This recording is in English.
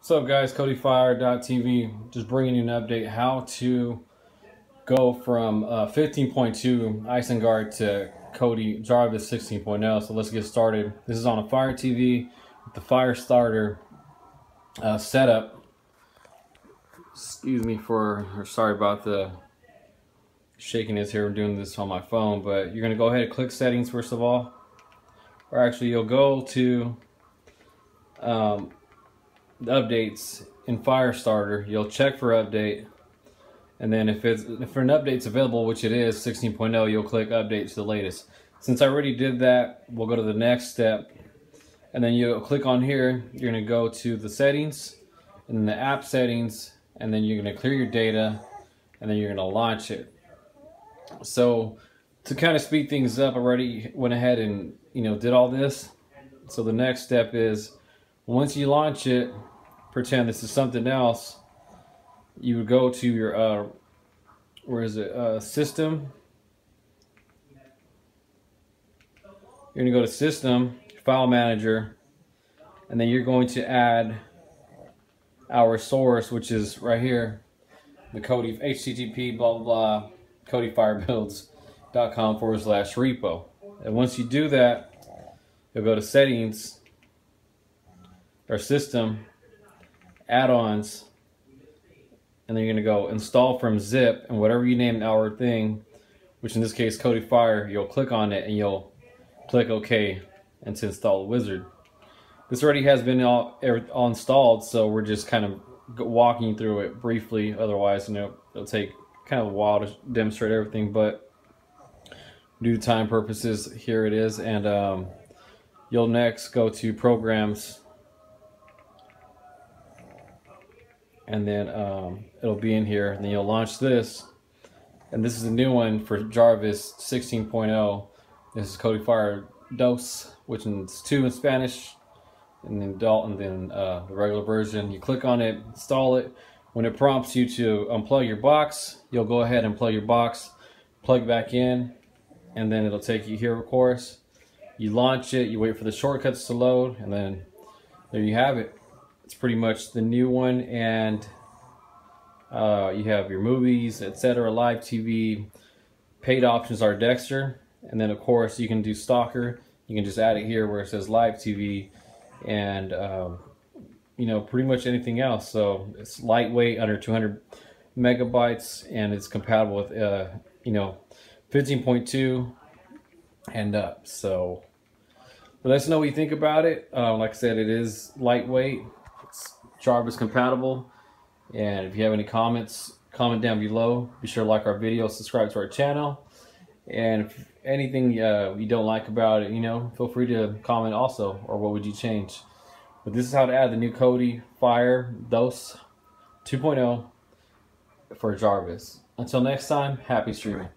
What's up guys, KodiFire.tv, just bringing you an update how to go from uh, 15.2 Isengard to Kodi Jarvis 16.0. So let's get started. This is on a Fire TV with the Fire Starter uh, setup. Excuse me for, or sorry about the shakiness here. I'm doing this on my phone, but you're gonna go ahead and click settings first of all. Or actually you'll go to um, the updates in Firestarter, you'll check for update. And then if it's if an update's available, which it is 16.0, you'll click update to the latest. Since I already did that, we'll go to the next step. And then you'll click on here, you're gonna go to the settings and then the app settings, and then you're gonna clear your data, and then you're gonna launch it. So to kind of speed things up, I already went ahead and you know did all this. So the next step is once you launch it, pretend this is something else, you would go to your, uh, where is it, uh, system. You're going to go to system, file manager, and then you're going to add our source, which is right here, the Kodi, HTTP, blah, blah, blah, KodiFireBuilds.com forward slash repo. And once you do that, you'll go to settings, or system, add-ons, and then you're gonna go install from zip and whatever you name our thing, which in this case Kodi Fire, you'll click on it and you'll click OK and to install wizard. This already has been all, all installed, so we're just kind of walking through it briefly. Otherwise, you know, it'll take kind of a while to demonstrate everything, but due to time purposes, here it is. And um, you'll next go to programs and then um, it'll be in here. And then you'll launch this. And this is a new one for Jarvis 16.0 this is Kodi Fire Dos which is two in Spanish and then Dalton then uh, the regular version. You click on it install it. When it prompts you to unplug your box you'll go ahead and plug your box plug back in and then it'll take you here of course. You launch it you wait for the shortcuts to load and then there you have it it's pretty much the new one and uh, you have your movies, etc. Live TV. Paid options are Dexter. And then of course you can do Stalker. You can just add it here where it says Live TV. And um, you know, pretty much anything else. So it's lightweight, under 200 megabytes, and it's compatible with, uh, you know, 15.2 and up. So let us know what you think about it. Uh, like I said, it is lightweight. Jarvis compatible. And if you have any comments, comment down below. Be sure to like our video, subscribe to our channel. And if anything uh, you don't like about it, you know, feel free to comment also, or what would you change. But this is how to add the new Kodi Fire Dos 2.0 for Jarvis. Until next time, happy streaming.